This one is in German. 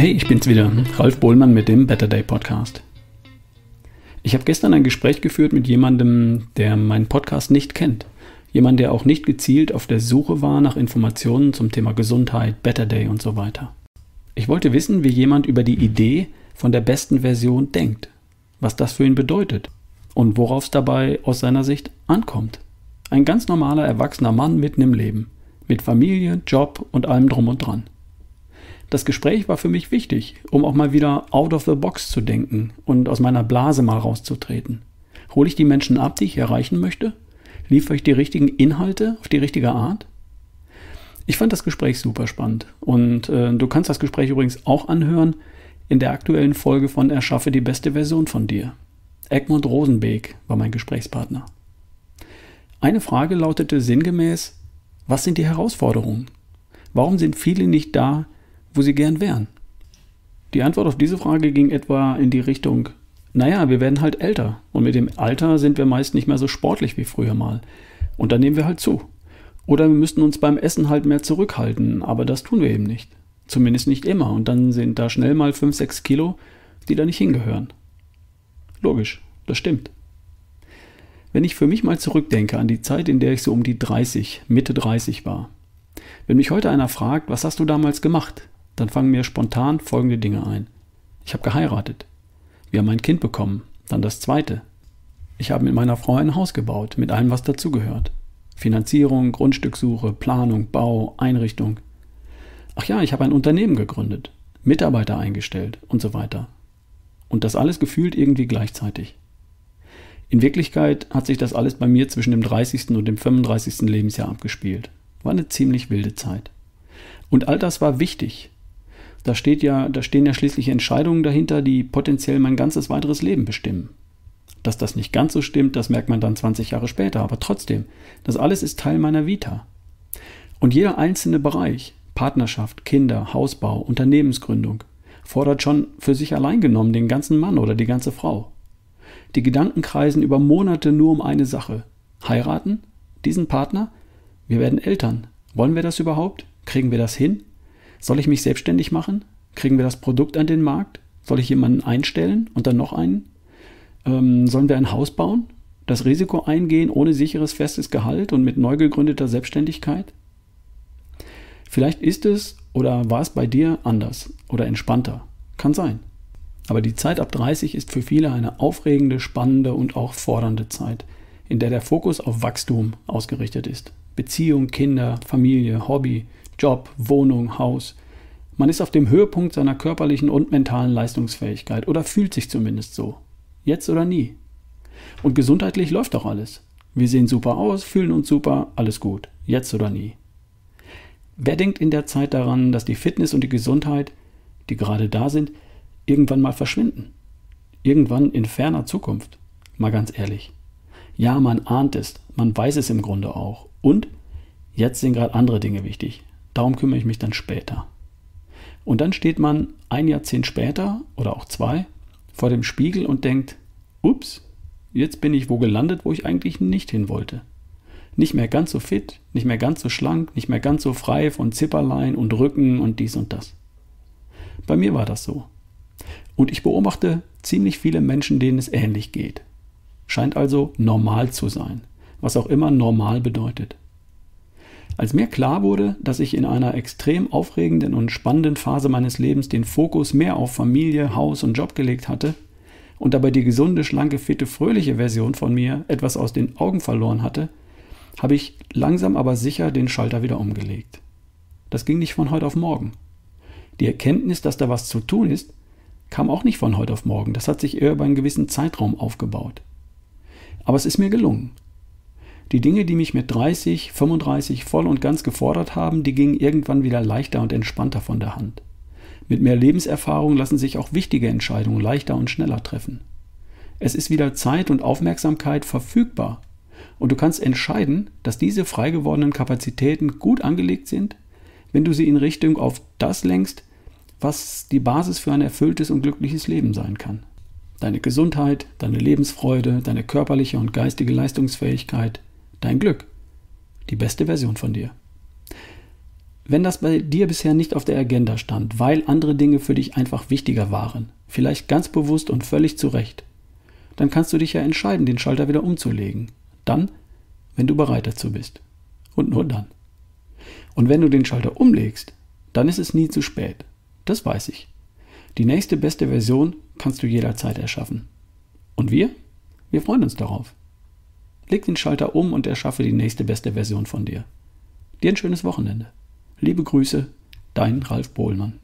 bin's wieder, Ralf Bohlmann mit dem Better Day Podcast. Ich habe gestern ein Gespräch geführt mit jemandem, der meinen Podcast nicht kennt. Jemand, der auch nicht gezielt auf der Suche war nach Informationen zum Thema Gesundheit, Better Day und so weiter. Ich wollte wissen, wie jemand über die Idee von der besten Version denkt, was das für ihn bedeutet und worauf es dabei aus seiner Sicht ankommt. Ein ganz normaler erwachsener Mann mitten im Leben, mit Familie, Job und allem drum und dran. Das Gespräch war für mich wichtig, um auch mal wieder out of the box zu denken und aus meiner Blase mal rauszutreten. Hole ich die Menschen ab, die ich erreichen möchte? Liefere ich die richtigen Inhalte auf die richtige Art? Ich fand das Gespräch super spannend und äh, du kannst das Gespräch übrigens auch anhören in der aktuellen Folge von Erschaffe die beste Version von dir. Egmont Rosenbeek war mein Gesprächspartner. Eine Frage lautete sinngemäß, was sind die Herausforderungen? Warum sind viele nicht da, wo sie gern wären? Die Antwort auf diese Frage ging etwa in die Richtung, naja, wir werden halt älter und mit dem Alter sind wir meist nicht mehr so sportlich wie früher mal. Und dann nehmen wir halt zu. Oder wir müssten uns beim Essen halt mehr zurückhalten, aber das tun wir eben nicht. Zumindest nicht immer. Und dann sind da schnell mal 5, 6 Kilo, die da nicht hingehören. Logisch, das stimmt. Wenn ich für mich mal zurückdenke an die Zeit, in der ich so um die 30, Mitte 30 war. Wenn mich heute einer fragt, was hast du damals gemacht? Dann fangen mir spontan folgende Dinge ein. Ich habe geheiratet. Wir haben ein Kind bekommen. Dann das zweite. Ich habe mit meiner Frau ein Haus gebaut, mit allem, was dazugehört. Finanzierung, Grundstückssuche, Planung, Bau, Einrichtung. Ach ja, ich habe ein Unternehmen gegründet, Mitarbeiter eingestellt und so weiter. Und das alles gefühlt irgendwie gleichzeitig. In Wirklichkeit hat sich das alles bei mir zwischen dem 30. und dem 35. Lebensjahr abgespielt. War eine ziemlich wilde Zeit. Und all das war wichtig, da steht ja, da stehen ja schließlich Entscheidungen dahinter, die potenziell mein ganzes weiteres Leben bestimmen. Dass das nicht ganz so stimmt, das merkt man dann 20 Jahre später, aber trotzdem, das alles ist Teil meiner Vita. Und jeder einzelne Bereich, Partnerschaft, Kinder, Hausbau, Unternehmensgründung, fordert schon für sich allein genommen den ganzen Mann oder die ganze Frau. Die Gedanken kreisen über Monate nur um eine Sache. Heiraten? Diesen Partner? Wir werden Eltern. Wollen wir das überhaupt? Kriegen wir das hin? Soll ich mich selbstständig machen? Kriegen wir das Produkt an den Markt? Soll ich jemanden einstellen und dann noch einen? Ähm, sollen wir ein Haus bauen? Das Risiko eingehen ohne sicheres festes Gehalt und mit neu gegründeter Selbstständigkeit? Vielleicht ist es oder war es bei dir anders oder entspannter. Kann sein. Aber die Zeit ab 30 ist für viele eine aufregende, spannende und auch fordernde Zeit, in der der Fokus auf Wachstum ausgerichtet ist. Beziehung, Kinder, Familie, Hobby, Job, Wohnung, Haus. Man ist auf dem Höhepunkt seiner körperlichen und mentalen Leistungsfähigkeit oder fühlt sich zumindest so. Jetzt oder nie. Und gesundheitlich läuft doch alles. Wir sehen super aus, fühlen uns super, alles gut. Jetzt oder nie. Wer denkt in der Zeit daran, dass die Fitness und die Gesundheit, die gerade da sind, irgendwann mal verschwinden? Irgendwann in ferner Zukunft? Mal ganz ehrlich. Ja, man ahnt es, man weiß es im Grunde auch. Und jetzt sind gerade andere Dinge wichtig. Darum kümmere ich mich dann später. Und dann steht man ein Jahrzehnt später oder auch zwei vor dem Spiegel und denkt, ups, jetzt bin ich wo gelandet, wo ich eigentlich nicht hin wollte. Nicht mehr ganz so fit, nicht mehr ganz so schlank, nicht mehr ganz so frei von Zipperlein und Rücken und dies und das. Bei mir war das so. Und ich beobachte ziemlich viele Menschen, denen es ähnlich geht. Scheint also normal zu sein, was auch immer normal bedeutet. Als mir klar wurde, dass ich in einer extrem aufregenden und spannenden Phase meines Lebens den Fokus mehr auf Familie, Haus und Job gelegt hatte und dabei die gesunde, schlanke, fitte, fröhliche Version von mir etwas aus den Augen verloren hatte, habe ich langsam aber sicher den Schalter wieder umgelegt. Das ging nicht von heute auf morgen. Die Erkenntnis, dass da was zu tun ist, kam auch nicht von heute auf morgen. Das hat sich eher über einen gewissen Zeitraum aufgebaut. Aber es ist mir gelungen. Die Dinge, die mich mit 30, 35 voll und ganz gefordert haben, die gingen irgendwann wieder leichter und entspannter von der Hand. Mit mehr Lebenserfahrung lassen sich auch wichtige Entscheidungen leichter und schneller treffen. Es ist wieder Zeit und Aufmerksamkeit verfügbar und du kannst entscheiden, dass diese frei gewordenen Kapazitäten gut angelegt sind, wenn du sie in Richtung auf das lenkst, was die Basis für ein erfülltes und glückliches Leben sein kann. Deine Gesundheit, deine Lebensfreude, deine körperliche und geistige Leistungsfähigkeit, dein Glück, die beste Version von dir. Wenn das bei dir bisher nicht auf der Agenda stand, weil andere Dinge für dich einfach wichtiger waren, vielleicht ganz bewusst und völlig zu Recht, dann kannst du dich ja entscheiden, den Schalter wieder umzulegen. Dann, wenn du bereit dazu bist. Und nur dann. Und wenn du den Schalter umlegst, dann ist es nie zu spät. Das weiß ich. Die nächste beste Version kannst du jederzeit erschaffen. Und wir? Wir freuen uns darauf. Leg den Schalter um und erschaffe die nächste beste Version von dir. Dir ein schönes Wochenende. Liebe Grüße, dein Ralf Bohlmann.